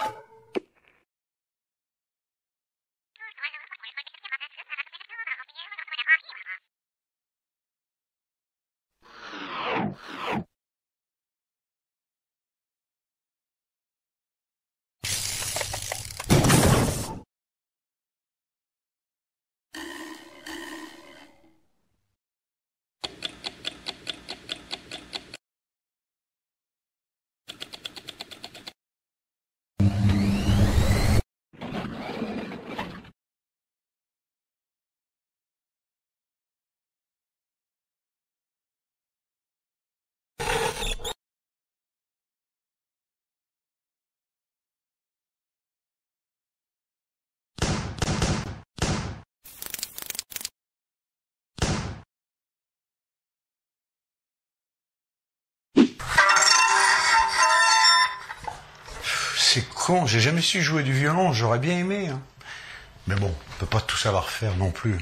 you C'est con, j'ai jamais su jouer du violon, j'aurais bien aimé. hein. Mais bon, on peut pas tout savoir faire non plus.